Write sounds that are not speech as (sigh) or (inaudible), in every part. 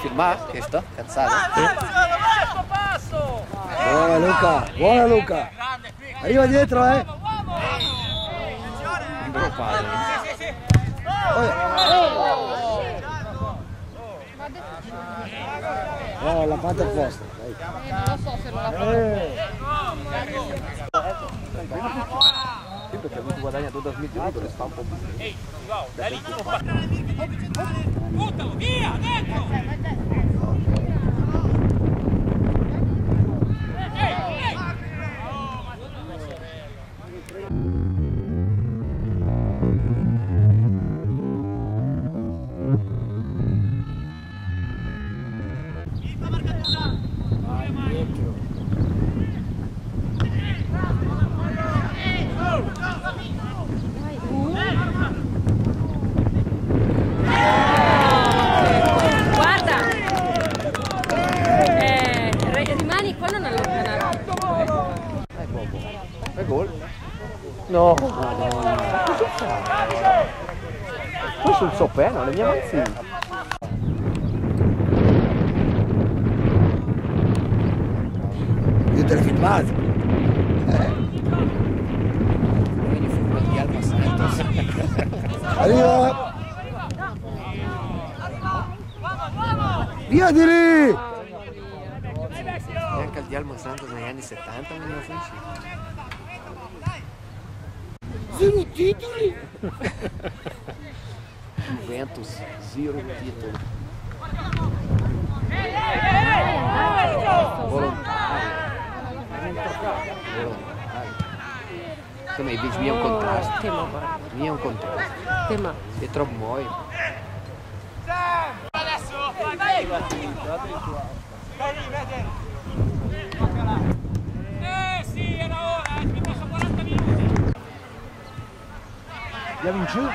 filmare questo? Cazzata? Buona Luca, buona Luca. Arriva dietro, eh. Libero padre. No, l'ha fatta apposta. dai. non lo so se non la Eh, Sì, perché ha avuto guadagnato da Smith Unico e sta un po' più. Guarda! Poi sul sopeno, le mie manzine. io te l'ho filmato. Quel di Alba Santos. Arriva. Via di lì. Neanche al Dialmo Santos negli anni 70 non veniva fuggito. Zero titoli. Juventus, zero titolo. Volontario. Volontario. Insomma, invece mia è un contrasto. Tema, guarda. Mia è un contrasto. Tema. E troppo muoio. Andiamo in giù.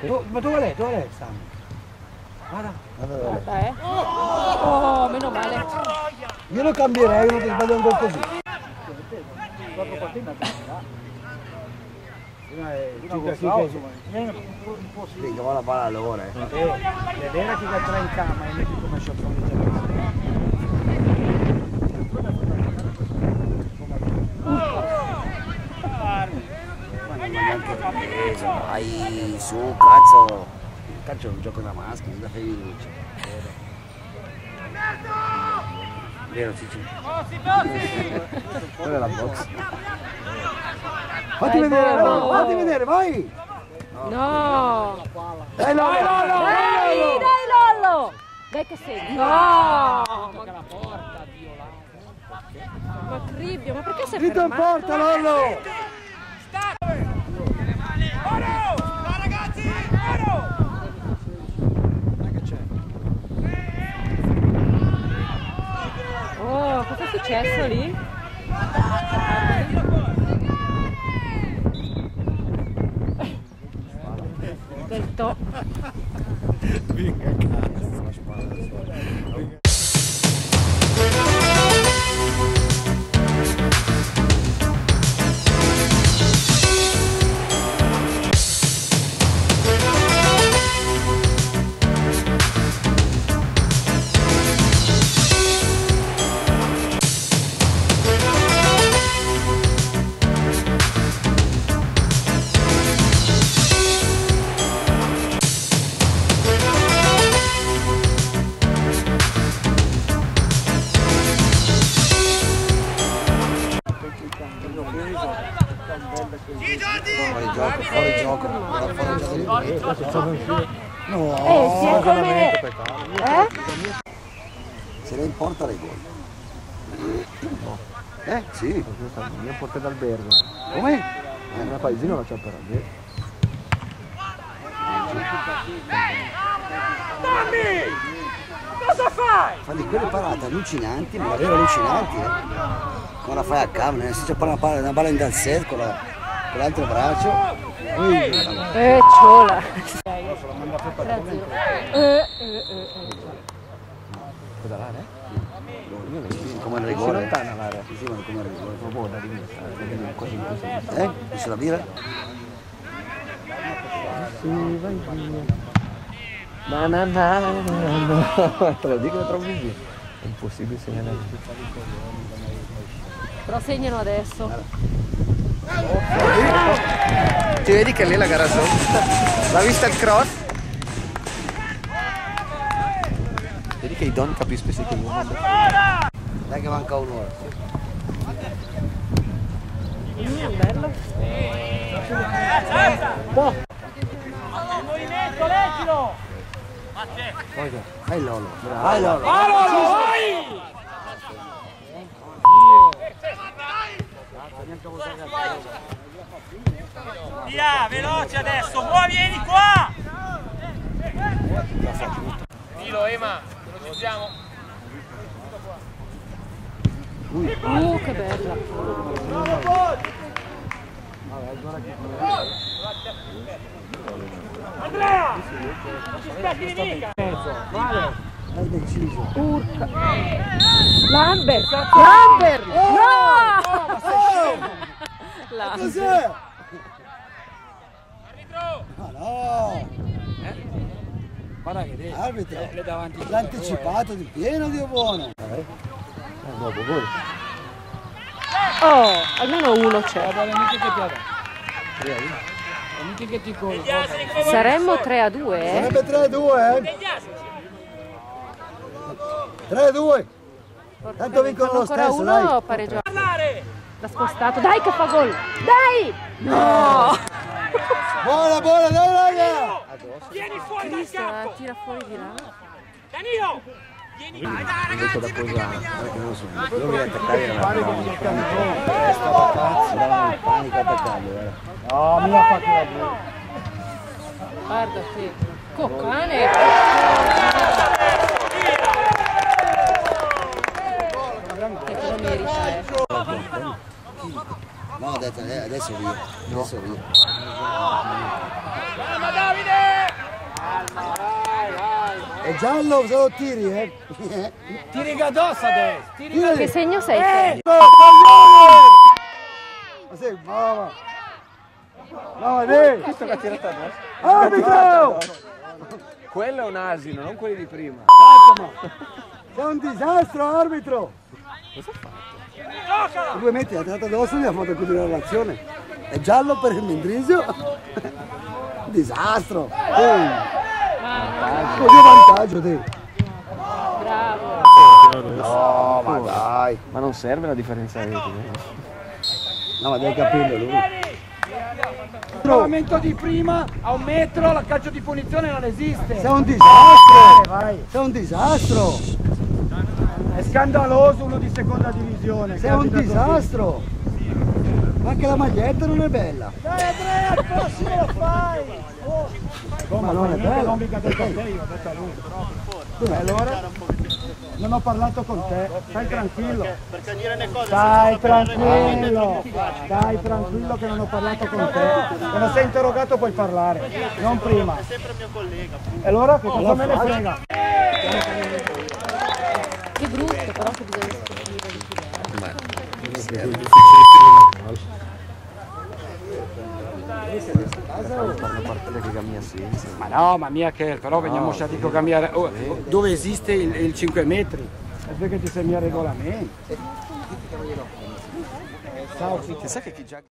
Do- ma dove è? Dove è Sam? Guarda, guarda. Eh. Oh, meno male. Io lo cambierei, non ti sbaglio un gol così. Sì, che va la palla allora. eh. Eh, vedere che entra in cama e metti come sciopero di Vai su, cazzo. Calcio è un gioco da maschera, da felice. Vero, Cici? Quella è la box. Fatti vedere, no, fatti vedere, vai! No! Dai, no, Dai, dai Lollo! Dai che sei? No! Ma, ma Cribbio, ma perché sei Dito in fermato? porta, Lollo! Perfecto. Venga, Fuori gioco, fuori gioco. Fuori gioco. No, Eh, è come... Eh? se lei importa le gol. Eh, sì. Mia porta d'albergo. Come? Una paesina la c'ha per me. Fa di quelle parate allucinanti, ma davvero allucinanti, eh. Come la fai a cavolo, poi una palla, una palla in dal set con, la- con l'altro braccio. Eh, ciola. 3-0. Eh, eh, eh, eh. Cosa l'area? come il Si rigore. lontana l'area. Eh? Dice la birra? Sì, vai via. Na na na na. Te lo dico troppo via. È impossibile segnare. Però segnano adesso. Ti vedi che lì la gara sotto? L'ha vista il cross? Vedi che i don capiscono sì che mando. Dai che manca un'ora. Mm, bello. Vai Lolo. Vai Lolo. Via, veloce adesso, muovi, vieni qua! Dilo Ema, velocizziamo. Uh, che bella. Andrea! Non ci aspetti di mica! Hai deciso. Urca. Lambert. Lambert. No! No, ma sei scemo! La. Cos'è? Arbitro! Ma no! Eh? Guarda che te. Arbitro! L'ha anticipato di pieno Dio buono! Eh, dopo voi. Oh, almeno uno c'è. Saremmo 3 a 2, eh? Sarebbe 3 a 2, eh? 3 a 2! Porco Tanto vincono lo stesso, uno, dai. pareggio. L'ha spostato. Dai che fa gol. Dai! No! buona, buona, dai raga! Vieni fuori dal eh, campo! Tira fuori di là. Danilo! Vieni dai, dai ragazzi, perché camminiamo! Non so, devo attaccare la panica. Sta pazzo, dava in panico attaccarlo, eh. No, mi ha fatto la Guarda, sì. Coccane! Merita, eh. No, eh, adesso via. Adesso via. Calma Davide! È giallo se lo tiri, eh? (laughs) Tiri Gadossa adesso. Tiri Che segno sei te? Ma sei brava! No, dai! Questo che ha tirato addosso. Arbitro! Quello è un asino, non quelli di prima. Sei un disastro, arbitro! Giocala! Due metri ha tirato addosso e mi ha fatto continuare l'azione. È giallo per il Mendrisio? (laughs) Disastro! Oh. Così vantaggio, te! Bravo. No, ma dai! Ma non serve la differenza reti. eh. No, ma devi capirlo lui. Il regolamento di prima a un metro, la calcio di punizione non esiste. Sei un disastro! Vai. Sei un disastro! È scandaloso uno di seconda divisione. Sei un disastro! Ma anche la maglietta non è bella! Dai Andrea, il prossimo lo fai. Oh, Ma non è bella! Non mica detto a te, io ho detto a lui. Allora? Non ho parlato con te, stai tranquillo. Stai tranquillo, stai tranquillo che non ho parlato con te. Quando sei interrogato puoi parlare, non prima. È sempre mio collega. E allora che cosa me ne frega? Però che bisogna scoprire di che cambia senza. Ma no, ma mia che, però veniamo no, a cambiare. oh, dove esiste il, il 5 metri? È perché ti segna il regolamento. Chissà che chi già...